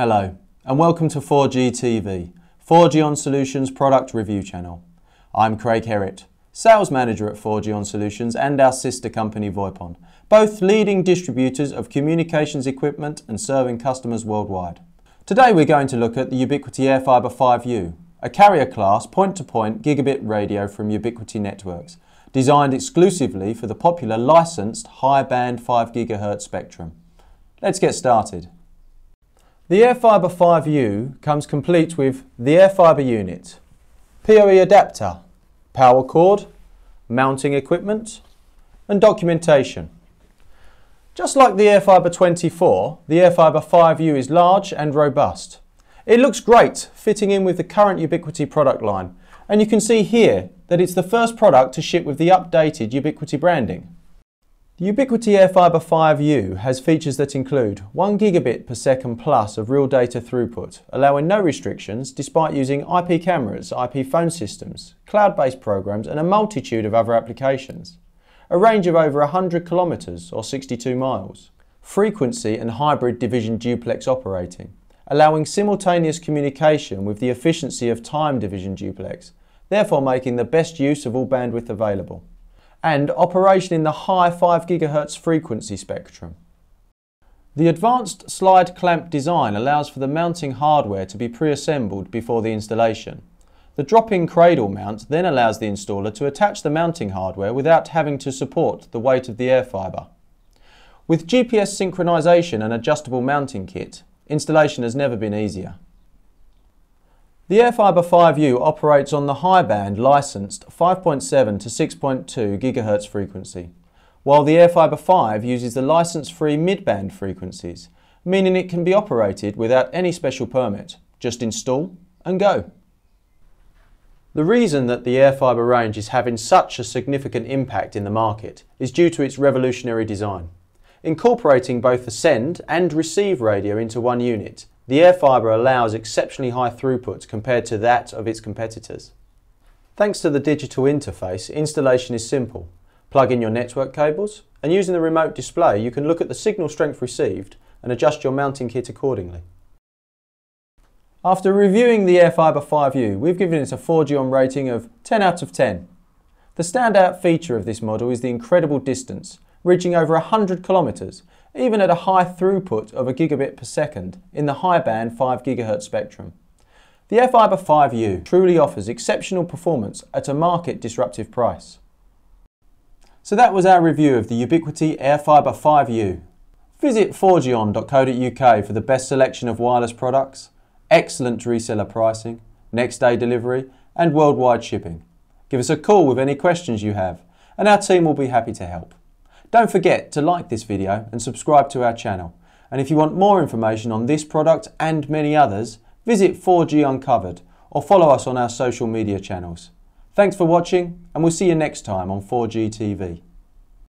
Hello, and welcome to 4G TV, 4Gon Solutions product review channel. I'm Craig Herrett, Sales Manager at 4Gon Solutions and our sister company VoIPON, both leading distributors of communications equipment and serving customers worldwide. Today we're going to look at the Ubiquiti AirFiber 5U, a carrier class point-to-point gigabit radio from Ubiquiti Networks, designed exclusively for the popular licensed high-band 5 GHz spectrum. Let's get started. The AirFiber 5U comes complete with the AirFiber unit, PoE adapter, power cord, mounting equipment and documentation. Just like the AirFiber 24, the AirFiber 5U is large and robust. It looks great, fitting in with the current Ubiquiti product line, and you can see here that it's the first product to ship with the updated Ubiquiti branding. The Ubiquiti AirFiber 5U has features that include 1 gigabit per second plus of real data throughput, allowing no restrictions despite using IP cameras, IP phone systems, cloud-based programs and a multitude of other applications. A range of over 100 kilometers or 62 miles. Frequency and hybrid division duplex operating, allowing simultaneous communication with the efficiency of time division duplex, therefore making the best use of all bandwidth available, and operation in the high 5 GHz frequency spectrum. The advanced slide clamp design allows for the mounting hardware to be pre-assembled before the installation. The drop-in cradle mount then allows the installer to attach the mounting hardware without having to support the weight of the AirFiber. With GPS synchronization and adjustable mounting kit, Installation has never been easier. The AirFiber 5U operates on the high band licensed 5.7 to 6.2 GHz frequency, while the AirFiber 5 uses the license-free mid-band frequencies, meaning it can be operated without any special permit. Just install and go. The reason that the AirFiber range is having such a significant impact in the market is due to its revolutionary design. Incorporating both the send and receive radio into one unit, the AirFiber allows exceptionally high throughput compared to that of its competitors. Thanks to the digital interface, installation is simple. Plug in your network cables, and using the remote display you can look at the signal strength received and adjust your mounting kit accordingly. After reviewing the AirFiber 5U, we've given it a 4Gon rating of 10 out of 10. The standout feature of this model is the incredible distance, reaching over 100 kilometres, even at a high throughput of a gigabit per second in the high band 5 GHz spectrum. The AirFiber 5U truly offers exceptional performance at a market disruptive price. So that was our review of the Ubiquiti AirFiber 5U. Visit 4gon.co.uk for the best selection of wireless products, excellent reseller pricing, next day delivery and worldwide shipping. Give us a call with any questions you have and our team will be happy to help. Don't forget to like this video and subscribe to our channel. And if you want more information on this product and many others, visit 4G Uncovered or follow us on our social media channels. Thanks for watching and we'll see you next time on 4G TV.